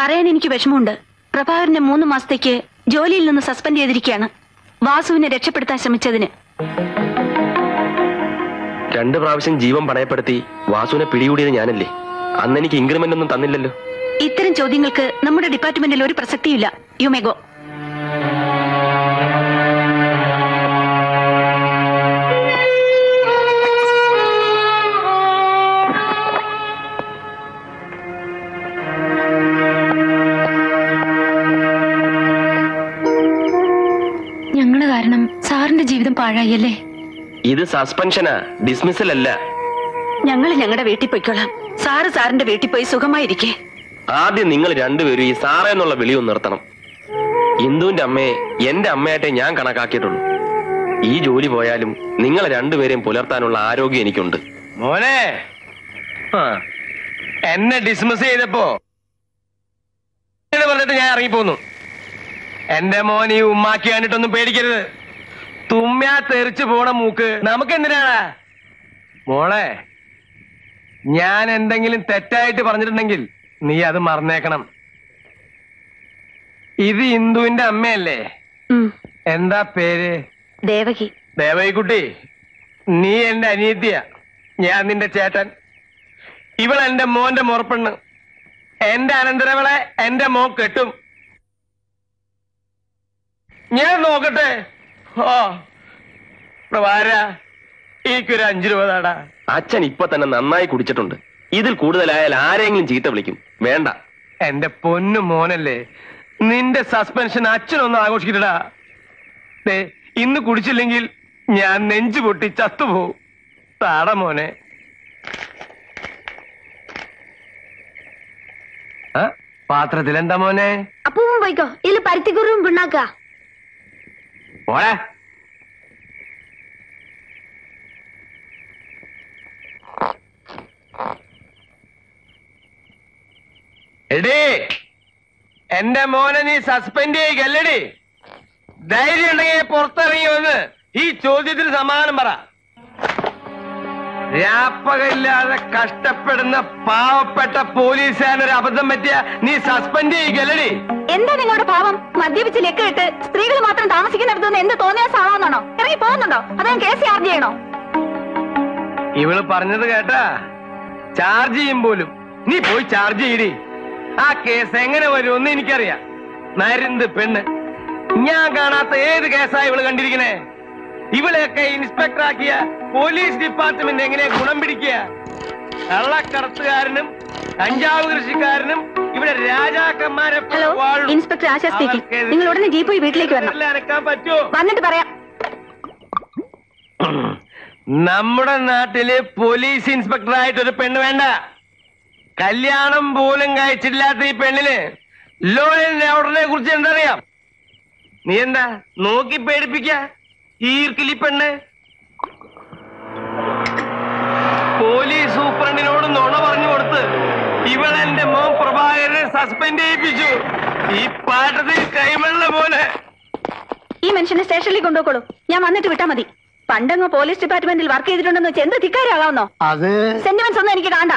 പറയാൻ എനിക്ക് വിഷമമുണ്ട്. പ്രഭാകരനെ മൂന്ന് മാസത്തേക്ക് ജോലിയിൽ നിന്ന് സസ്പെൻഡ് ചെയ്തിരിക്കുകയാണ്. വാസുവിനെ രക്ഷപ്പെടുത്താൻ ശ്രമിച്ചതിന്. രണ്ട് പ്രാവശ്യം ജീവൻ പണയപ്പെടുത്തി വാസുവിനെ പിടികൂടിയത് ഞാനല്ലേ? അന്ന് എനിക്ക് ഇൻക്രിമെന്റ് ഒന്നും തന്നില്ലല്ലോ. ഇത്തരം ചോദ്യങ്ങൾക്ക് നമ്മുടെ ഡിപ്പാർട്ട്മെന്റിൽ ഒരു പ്രസക്തിയില്ല യുമേഗോ. മേ ഗോ ജീവിതം പാഴായല്ലേ ഇത് സസ്പെൻഷനാ ഡിസ്മിസൽ അല്ല. ഞങ്ങൾ ഞങ്ങളുടെ വീട്ടിൽ പോയിക്കോളാം. സാറ് സാറിന്റെ വീട്ടിൽ പോയി സുഖമായിരിക്കേ. ആദ്യം നിങ്ങൾ രണ്ടുപേരും ഈ സാറേ എന്നുള്ള വിളി ഒന്ന് നിർത്തണം. ഇന്ദുവിന്റെ അമ്മയെ എന്റെ അമ്മയായിട്ടേ ഞാൻ കണക്കാക്കിയിട്ടുള്ളൂ. ഈ ജോലി പോയാലും നിങ്ങളെ രണ്ടുപേരെയും പുലർത്താനുള്ള ആരോഗ്യം എനിക്കുണ്ട്. മോനെ ആ, എന്നെ ഡിസ്മിസ് ചെയ്തപ്പോ പറഞ്ഞിട്ട് ഞാൻ ഇറങ്ങിപ്പോന്നു. എന്റെ മോൻ ഈ ഉമ്മാക്കി കണ്ടിട്ടൊന്നും പേടിക്കരുത്. തുമ്മ്യാ തെറിച്ചു പോണ മൂക്ക് നമുക്ക് എന്തിനാണ് മോളെ ഞാൻ എന്തെങ്കിലും തെറ്റായിട്ട് പറഞ്ഞിട്ടുണ്ടെങ്കിൽ നീ അത് മറന്നേക്കണം. ഇത് ഇന്ദുവിന്റെ അമ്മയല്ലേ? എന്താ പേര്? ദേവകി. ദേവകിക്കുട്ടി നീ എന്റെ അനിയത്തിയ ഞാൻ നിന്റെ ചേട്ടൻ. ഇവൾ എന്റെ മോന്റെ മുറപ്പെണ്ണ് എന്റെ അനന്തരവളെ എന്റെ മോൻ കെട്ടും. ഞാൻ നോക്കട്ടെ. എനിക്കൊരു അഞ്ചു രൂപ താടാ അച്ഛൻ ഇപ്പൊ തന്നെ നന്നായി കുടിച്ചിട്ടുണ്ട്. ഇതിൽ കൂടുതലായാൽ ആരെങ്കിലും ചീത്ത വിളിക്കും. വേണ്ട. എന്റെ പൊന്നു മോനല്ലേ നിന്റെ സസ്പെൻഷൻ അച്ഛനൊന്ന് ആഘോഷിക്കട്ടാ ഇന്ന് കുടിച്ചില്ലെങ്കിൽ ഞാൻ നെഞ്ചു പൊട്ടി ചത്തുപോകും താട മോനെ. പാത്രത്തിൽ എന്താ മോനെ? അപ്പവും പോയിക്കോ. ഇതിൽ പരുത്തിക്കുറിവും പിണ്ണാക്ക മോളെ എടീ എന്റെ മോനെ നീ സസ്പെൻഡ് ചെയ്യുകല്ലടി ധൈര്യം ഉണ്ടെങ്കിൽ പുറത്തിറങ്ങി വന്ന് ഈ ചോദ്യത്തിന് സമാധാനം പറ. രാപ്പകയില്ലാതെ കഷ്ടപ്പെടുന്ന പാവപ്പെട്ട പോലീസുകാരനൊരു അബദ്ധം പറ്റിയ നീ സസ്പെൻഡ് ചെയ്യുകല്ലടി എന്താ നിങ്ങളുടെ ഭാവം? മദ്യപിച്ച് ലെക്കിട്ട് സ്ത്രീകൾ മാത്രം താമസിക്കുന്നിടത്തുനിന്ന് എന്ത് തോന്നിയാസാണോന്നാണോ ഇറങ്ങി പോകുന്നുണ്ടോ? അതോ കേസ് ചാർജ് ചെയ്യണോ? ഇവൾ പറഞ്ഞത് കേട്ടാ. ചാർജ് ചെയ്യും പോലും. നീ പോയി ചാർജ് ചെയ്യടി. ആ കേസ് എങ്ങനെ വരുമെന്ന് എനിക്കറിയാം. നരുന്ത് പെണ്ണ്. ഞാൻ കാണാത്ത ഏത് കേസാ ഇവൾ കണ്ടിരിക്കണേ? ഇവളെയൊക്കെ ഇൻസ്പെക്ടർ ആക്കിയ പോലീസ് ഡിപ്പാർട്ട്മെന്റ് എങ്ങനെ ഗുണം പിടിക്കുക? കള്ളക്കടത്തുകാരനും കഞ്ചാവ് കൃഷിക്കാരനും ഇവിടെ രാജാക്കന്മാരെ ഹലോ ഇൻസ്പെക്ടർ ആശ സ്പീക്കിംഗ് നിങ്ങൾ ഉടനെ ജീപ്പ് വീട്ടിലേക്ക് വരണം. അനക്കാൻ പറ്റുമോ വന്നിട്ട് പറയാം. നമ്മുടെ നാട്ടിൽ പോലീസ് ഇൻസ്പെക്ടർ ആയിട്ട് ഒരു പെണ്ണ് വേണ്ട. കല്യാണം പോലും കഴിച്ചിട്ടില്ലാത്ത ഈ പെണ്ണിന് ലോ ആൻഡ് ഓർഡറിനെ കുറിച്ച് എന്തറിയാം? നീ എന്താ നോക്കി പേടിപ്പിക്ക? ഈർക്കിലി പെണ്ണ്? പോലീസ് സൂപ്രണ്ടിനോട് നുണ പറഞ്ഞു കൊടുത്ത് ഇവൾ എന്റെ മോൻ പ്രഭാകരനെ സസ്പെൻഡ് ചെയ്യിപ്പിച്ചു. ഈ പാട്ടത്തിൽ കൈമള്ള പോലെ ഈ മനുഷ്യനെ സ്റ്റേഷനിലേക്ക് കൊണ്ടുപോക്കോളൂ ഞാൻ വന്നിട്ട് വിട്ടാ മതി. പണ്ടങ്ങ് പോലീസ് ഡിപ്പാർട്ട്മെന്റിൽ വർക്ക് ചെയ്തിട്ടുണ്ടെന്ന് വെച്ച് എന്ത് ധിക്കാരാകാവുന്നോ അത് സെന്റിമെന്റ്സ് ഒന്നും എനിക്ക് കാണണ്ട.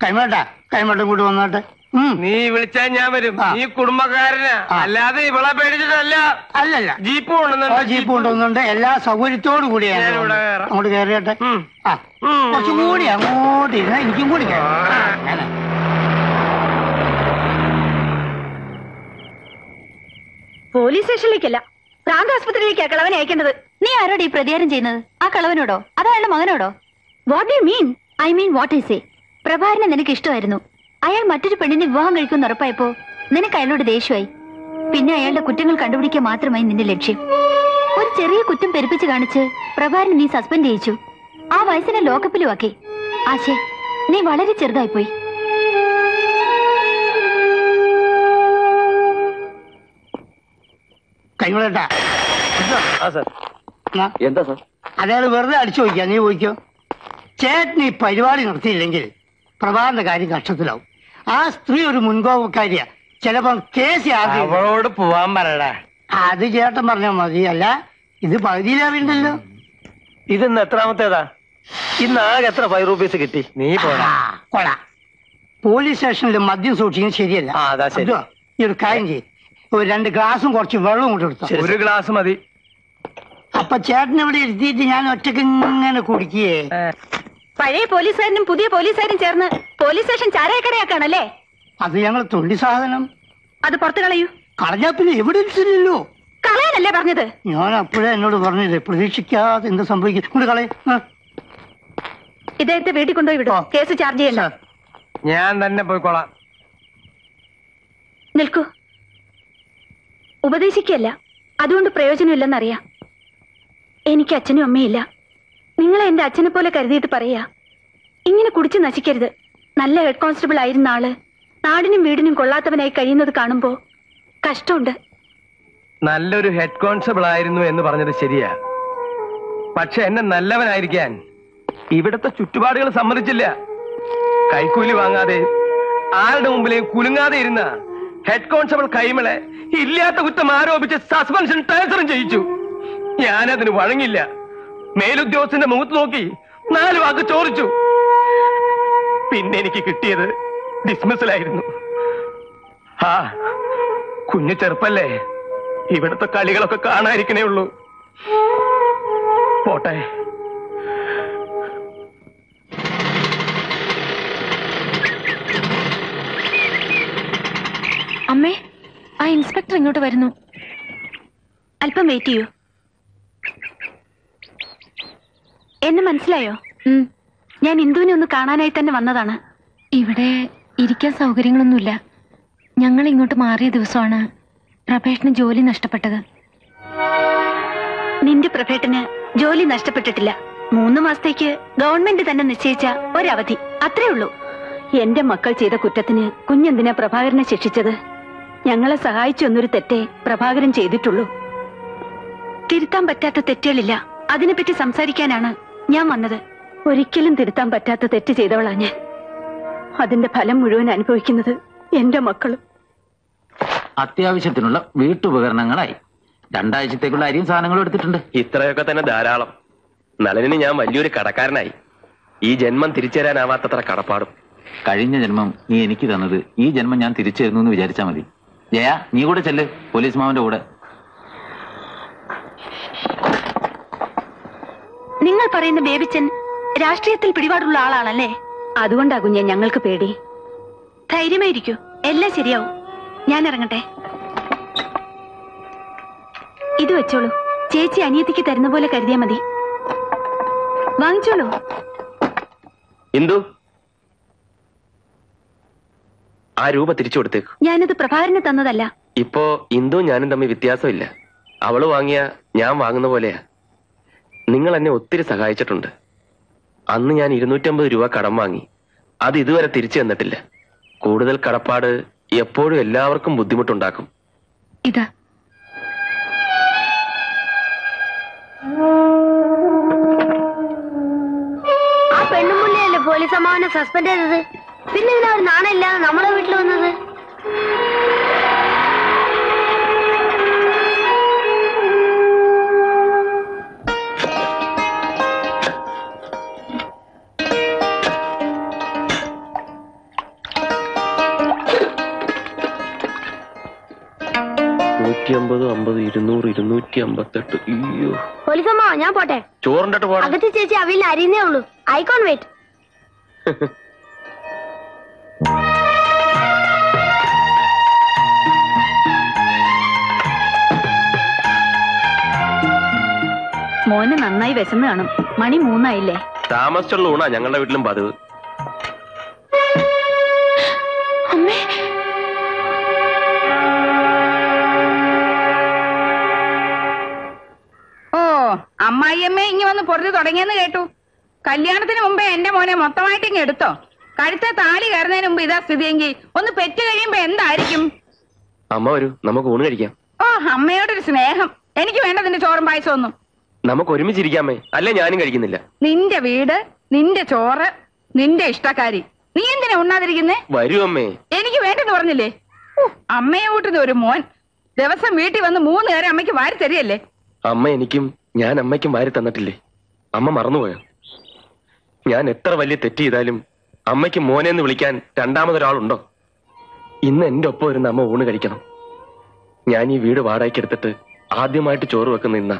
കൈമേട്ട. കൈമേട്ടം കൂടി വന്നോട്ടെ. നീ വിളിച്ചാൽ ഞാൻ വരും. നീ കുടുംബക്കാരന്. അല്ലാതെ ഇവളെ പേടിച്ചിട്ടല്ല. അല്ലല്ല. ജീപ്പ് കൊണ്ടുവന്നുണ്ട് ജീപ്പ് കൊണ്ടുവന്നുണ്ട് എല്ലാ സൗകര്യത്തോടു കൂടിയാണ് അങ്ങോട്ട് കയറിയട്ടെ. ആ. കുറച്ചും കൂടി അങ്ങോട്ട് ഇരുന്ന എനിക്കും കൂടി അങ്ങനെ. പോലീസ് സ്റ്റേഷനിലേക്കല്ല. പ്രാന്ത ആസ്പത്രിയിലേക്കാ കളവനെ അയക്കേണ്ടത്. നീ ആരോട് ഈ പ്രതികാരം ചെയ്യുന്നത്? ആ കളവനോടോ? അതോ അയാളുടെ മകനോടോ? What you mean I mean what I say പ്രഭാരനെ നിനക്ക് ഇഷ്ടമായിരുന്നു. അയാൾ മറ്റൊരു പെണ്ണിനെ വിവാഹം കഴിക്കുമെന്ന് ഉറപ്പായപ്പോ നിനക്ക് അയാളോട് ദേഷ്യമായി. പിന്നെ അയാളുടെ കുറ്റങ്ങൾ കണ്ടുപിടിക്കുക മാത്രമായി നിന്റെ ലക്ഷ്യം. ഒരു ചെറിയ കുറ്റം പെരുപ്പിച്ച് കാണിച്ച് പ്രഭാരൻ നീ സസ്പെൻഡ് ചെയ്യിച്ചു. ആ വയസ്സിനെ ലോക്കപ്പിലും ആക്കി. ആശേ നീ വളരെ ചെറുതായിപ്പോയി കൈമേട്ട എന്താ? സാർ. അയാൾ വെറുതെ അടിച്ചു ചോദിക്കാം നീ പോയിക്കോ. ചേട്ടൻ ഈ പരിപാടി നടത്തിയില്ലെങ്കിൽ പ്രഭാതന്റെ കാര്യം കഷ്ടത്തിലാവും. ആ സ്ത്രീ ഒരു മുൻകോപക്കാരിയാ. ചിലപ്പം കേസി ആദ്യം അവളോട് പോവാൻ പറയടാ. അത് ചേട്ടൻ പറഞ്ഞാൽ മതി. അല്ല ഇത് പകുതിയിലാവിണ്ടല്ലോ ഇതിന്ന് എത്രാമത്തേതാ? ഇന്ന് ആകെ എത്ര ഫൈവ് റുപ്പീസ് കിട്ടി? നീ പോടാ. കൊള്ളാം. പോലീസ് സ്റ്റേഷനിൽ മദ്യം സൂക്ഷിക്കുന്നത് ശരിയല്ല. ആ, അതാ ശരി. ഈ ഒരു കാര്യം ചെയ്യും. ഒരു രണ്ട് ഗ്ലാസും കുറച്ച് വെള്ളവും കൊണ്ട് എടുത്തു. ഒരു ഗ്ലാസ് മതി. അപ്പൊ ചേട്ടൻ ഇവിടെ ഇരുത്തിയിട്ട് ഞാൻ ഒറ്റയ്ക്ക് ഇങ്ങനെ കുടിക്കുകയെ പഴയ പോലീസുകാരനും പുതിയ പോലീസുകാരും ചേർന്ന് പോലീസ് സ്റ്റേഷൻ ചാരായക്കടയാക്കാണല്ലേ? അത് ഞങ്ങൾ തൊണ്ടി സാധനം. അത് പുറത്തു കളയൂ. കളഞ്ഞാ പിന്നെ എവിടെ ഇരിച്ചില്ലല്ലോ കളയാനല്ലേ പറഞ്ഞത്? ഞാൻ അപ്പോഴേ എന്നോട് പറഞ്ഞത് പ്രതീക്ഷിക്കാതെ എന്ത് സംഭവിക്കും. കൊണ്ട് കളയും. ഇദ്ദേഹത്തെ വീട്ടിൽ കൊണ്ടുപോയി വിടോ. കേസ് ചാർജ് ചെയ്യണ്ട. ഞാൻ തന്നെ പോയിക്കോളാം. നിൽക്കൂ. ഉപദേശിക്കല്ല അതുകൊണ്ട് പ്രയോജനമില്ലെന്നറിയാം. എനിക്ക് അച്ഛനും അമ്മയില്ല നിങ്ങളെ എന്റെ അച്ഛനെ പോലെ കരുതിയിട്ട് പറയാ. ഇങ്ങനെ കുടിച്ച് നശിക്കരുത്. നല്ല ഹെഡ് കോൺസ്റ്റബിൾ ആയിരുന്ന ആൾ നാടിനും വീടിനും കൊള്ളാത്തവനായി കഴിയുന്നത് കാണുമ്പോ കഷ്ടമുണ്ട്. നല്ലൊരു ഹെഡ് കോൺസ്റ്റബിൾ ആയിരുന്നു എന്ന് പറഞ്ഞത് ശരിയാ. പക്ഷെ എന്നെ നല്ലവനായിരിക്കാൻ ഇവിടത്തെ ചുറ്റുപാടുകൾ സമ്മതിച്ചില്ല. കൈക്കൂലി വാങ്ങാതെ ആരുടെ മുമ്പിലേയും കുലുങ്ങാതെ ഇരുന്ന ഹെഡ് കോൺസ്റ്റബിൾ കൈമളെ ഇല്ലാത്ത കുറ്റം ആരോപിച്ച് സസ്പെൻഷൻ ട്രാൻസ്ഫറും ചെയ്യിച്ചു. ഞാനതിന് വഴങ്ങില്ല. മേലുദ്യോഗസ്ഥന്റെ മുഖത്ത് നോക്കി നാല് വാക്ക് ചോദിച്ചു. പിന്നെ എനിക്ക് കിട്ടിയത് ഡിസ്മിസലായിരുന്നു ആ കുഞ്ഞു ചെറുപ്പല്ലേ? ഇവിടുത്തെ കളികളൊക്കെ കാണാതിരിക്കണേ ഉള്ളൂ. പോട്ടെ. അമ്മേ ആ ഇൻസ്പെക്ടർ ഇങ്ങോട്ട് വരുന്നു. അല്പം വെയിറ്റ് ചെയ്യൂ. എന്നെ മനസ്സിലായോ? ഞാൻ ഇന്ദുവിനെ ഒന്ന് കാണാനായി തന്നെ വന്നതാണ്. ഇവിടെ ഇരിക്കാൻ സൗകര്യങ്ങളൊന്നുമില്ല. ഞങ്ങൾ ഇങ്ങോട്ട് മാറിയ ദിവസമാണ് പ്രഭേഷന് ജോലി നഷ്ടപ്പെട്ടത്. നിന്റെ പ്രഭേട്ടന് ജോലി നഷ്ടപ്പെട്ടിട്ടില്ല. മൂന്ന് മാസത്തേക്ക് ഗവൺമെന്റ് തന്നെ നിശ്ചയിച്ച ഒരവധി. അത്രേ ഉള്ളൂ. എന്റെ മക്കൾ ചെയ്ത കുറ്റത്തിന് കുഞ്ഞെന്തിനാ പ്രഭാകരനെ ശിക്ഷിച്ചത്? ഞങ്ങളെ സഹായിച്ചു എന്നൊരു തെറ്റേ പ്രഭാകരൻ ചെയ്തിട്ടുള്ളൂ. തിരുത്താൻ പറ്റാത്ത തെറ്റുകളില്ല. അതിനെപ്പറ്റി സംസാരിക്കാനാണ് ഞാൻ വന്നത് ഒരിക്കലും തിരുത്താൻ പറ്റാത്ത തെറ്റ് ചെയ്തവളാ ഞാൻ. അതിന്റെ ഫലം മുഴുവൻ അനുഭവിക്കുന്നത് എന്റെ മക്കളും. അത്യാവശ്യത്തിനുള്ള വീട്ടുപകരണങ്ങളായി. രണ്ടാഴ്ചത്തേക്കുള്ള അരിയും സാധനങ്ങളും എടുത്തിട്ടുണ്ട്. ഇത്രയൊക്കെ തന്നെ ധാരാളം. നളനിന് ഞാൻ വലിയൊരു കടക്കാരനായി. ഈ ജന്മം തിരിച്ചേരാനാവാത്തത്ര കടപ്പാടും. കഴിഞ്ഞ ജന്മം നീ എനിക്ക് തന്നത് ഈ ജന്മം ഞാൻ തിരിച്ചു തരുന്നു എന്ന് വിചാരിച്ചാ മതി. ജയ നീ കൂടെ ചെല്ല്. പോലീസ് മാമന്റെ കൂടെ. നിങ്ങൾ പറയുന്ന ബേബിച്ചൻ രാഷ്ട്രീയത്തിൽ പിടിപാടുള്ള ആളാണല്ലേ? അതുകൊണ്ടാ കുഞ്ഞെ ഞങ്ങൾക്ക് പേടി. ധൈര്യമായിരിക്കൂ. എല്ലാം ശരിയാവും. ഞാൻ ഇറങ്ങട്ടെ. ഇത് വെച്ചോളൂ. ചേച്ചി അനിയത്തിക്ക് തരുന്ന പോലെ കരുതിയാ മതി. വാങ്ങിച്ചോളൂ. എന്തു ആ രൂപ തിരിച്ചു കൊടുത്തേക്ക്. ഞാനത് പ്രഭാകരന് തന്നതല്ല. ഇപ്പോ ഇന്ദു ഞാനും തമ്മിൽ വ്യത്യാസമില്ല. അവൾ വാങ്ങിയ ഞാൻ വാങ്ങുന്ന പോലെയാ. നിങ്ങൾ എന്നെ ഒത്തിരി സഹായിച്ചിട്ടുണ്ട്. അന്ന് ഞാൻ ഇരുന്നൂറ്റമ്പത് രൂപ കടം വാങ്ങി. അത് ഇതുവരെ തിരിച്ചു തന്നിട്ടില്ല. കൂടുതൽ കടപ്പാട് എപ്പോഴും എല്ലാവർക്കും ബുദ്ധിമുട്ടുണ്ടാക്കും. ഇതാ. ആ പെണ്ണുമുള്ളിയല്ലേ പോലീസ് അമ്മാവനെ സസ്പെൻഡ് ചെയ്തത്? പിന്നെ ഇതിനാ ഒരു നമ്മുടെ നമ്മളെ വീട്ടിൽ വന്നത്? അമ്പത് അമ്പത് ഇരുന്നൂറ് ഇരുന്നൂറ്റി അമ്പത്തെട്ട് അയ്യോ. പോലീസ് അമ്മാവ ഞാൻ പോട്ടെ. ചോറിന്റെ പോണം. അകത്ത് ചേച്ചി അവിയിൽ അരിയുന്നേ ഉള്ളൂ. ഐക്കോൺ വെയിറ്റ്. മോന് നന്നായി വിശന്ന് കാണും. മണി മൂന്നായില്ലേ? താമസിച്ചുള്ള ഊണാ ഞങ്ങളുടെ വീട്ടിലും പതിവ്. അമ്മായിയമ്മ ഇങ്ങി വന്ന് പൊറുതി തുടങ്ങിയെന്ന് കേട്ടു. കല്യാണത്തിന് മുമ്പേ എന്റെ മോനെ മൊത്തമായിട്ട് ഇങ്ങ് എടുത്തോ. കഴുത്ത താലി കയറുന്നതിന് മുമ്പ് ഇതാ സ്ഥിതിയെങ്കിൽ ഒന്ന് പെറ്റ് കഴിയുമ്പോ എന്തായിരിക്കും? അമ്മ വരൂ നമുക്ക് ഊണ് കഴിക്കാം. ഓ അമ്മയോടൊരു സ്നേഹം. എനിക്ക് വേണ്ട നിന്റെ ചോറും പായസം ഒന്നും നമുക്ക് ഒരുമിച്ചിരിക്കാമേ അല്ലേ ഞാനും കഴിക്കുന്നില്ല. നിന്റെ വീട് നിന്റെ ചോറ് നിന്റെ ഇഷ്ടക്കാരി. നീ എന്തിനാ ഉണ്ണാതിരിക്കുന്നേ? വരൂ അമ്മേ. എനിക്ക് വേണ്ടെന്ന് പറഞ്ഞില്ലേ? അമ്മയെ കൂട്ടുന്ന ഒരു മോൻ. ദിവസം വീട്ടിൽ വന്ന് മൂന്ന് നേരം അമ്മയ്ക്ക് വാരി തരികയല്ലേ? അമ്മ എനിക്കും ഞാൻ അമ്മയ്ക്കും വാരി തന്നിട്ടില്ലേ? അമ്മ മറന്നുപോയോ? ഞാൻ എത്ര വലിയ തെറ്റ് ചെയ്താലും അമ്മയ്ക്ക് മോനെ എന്ന് വിളിക്കാൻ രണ്ടാമതൊരാളുണ്ടോ? ഇന്ന് എന്റെ ഒപ്പം ഇരുന്ന് അമ്മ ഊണ് കഴിക്കണം. ഞാൻ ഈ വീട് വാടകയ്ക്ക് എടുത്തിട്ട് ആദ്യമായിട്ട് ചോറ് വെക്കുന്ന ഇന്ന.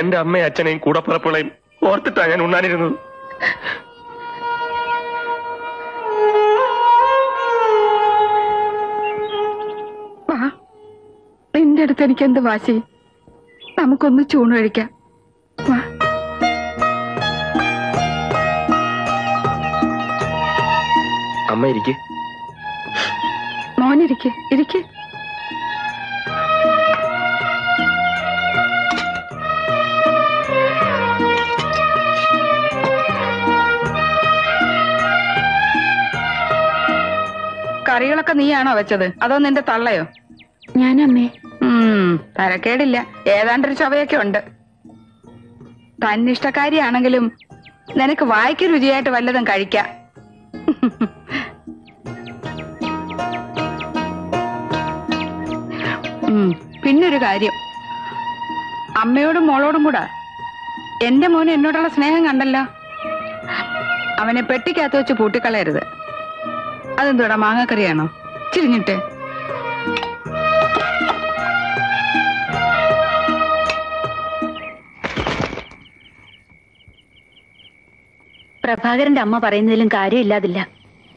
എന്റെ അമ്മയും അച്ഛനെയും കൂടപ്പുറപ്പുകളെയും ഓർത്തിട്ടാ ഞാൻ ഉണ്ണാനിരുന്നത്. എന്റെ അടുത്ത് എനിക്ക് എന്ത് വാശി? നമുക്കൊന്ന് ചൂണ് കഴിക്കാം. വാ. അമ്മ ഇരിക്ക്. മോനിരിക്കെ ഇരിക്കെ. കറികളൊക്കെ നീയാണോ വെച്ചത്? അതോ നിന്റെ തള്ളയോ? ഞാനമ്മേ. തരക്കേടില്ല ഏതാണ്ടൊരു ചൊവയൊക്കെ ഉണ്ട്. തന്നിഷ്ടക്കാരിയാണെങ്കിലും നിനക്ക് വായിക്ക് രുചിയായിട്ട് വല്ലതും കഴിക്കാം. പിന്നൊരു കാര്യം. അമ്മയോടും മോളോടും കൂടെ. എന്റെ മോന് എന്നോടുള്ള സ്നേഹം കണ്ടല്ലോ. അവനെ പെട്ടിക്കകത്ത് വെച്ച് പൂട്ടിക്കളയരുത്. അതെന്തോടാ മാങ്ങാക്കറിയാണോ? ചിരിഞ്ഞിട്ട്. പ്രഭാകരന്റെ അമ്മ പറയുന്നതിലും കാര്യമില്ലാതില്ല.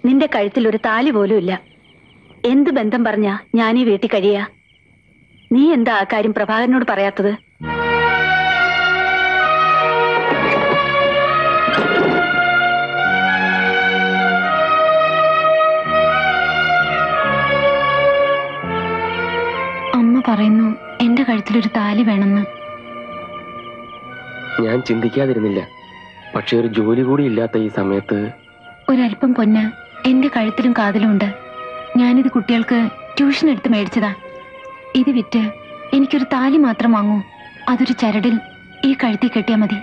നിന്റെ കഴുത്തിൽ ഒരു താലി പോലും ഇല്ല. എന്ത് ബന്ധം പറഞ്ഞാ ഞാൻ ഈ വീട്ടിൽ കഴിയാ? നീ എന്താ ആ കാര്യം പ്രഭാകരനോട് പറയാത്തത്? അമ്മ പറയുന്നു എന്റെ കഴുത്തിലൊരു താലി വേണമെന്ന്. ഞാൻ ചിന്തിക്കാതിരുന്നില്ല. പക്ഷെ ഒരു ജോലി കൂടി ഇല്ലാത്ത ഈ സമയത്ത് ഒരല്പം പൊന്ന എന്റെ കഴുത്തിലും കാതിലും ഉണ്ട്. ഞാനിത് കുട്ടികൾക്ക് ട്യൂഷൻ എടുത്ത് മേടിച്ചതാ. ഇത് വിറ്റ് എനിക്കൊരു താലി മാത്രം വാങ്ങൂ. അതൊരു ചരടിൽ ഈ കഴുത്തിൽ കെട്ടിയാ മതി.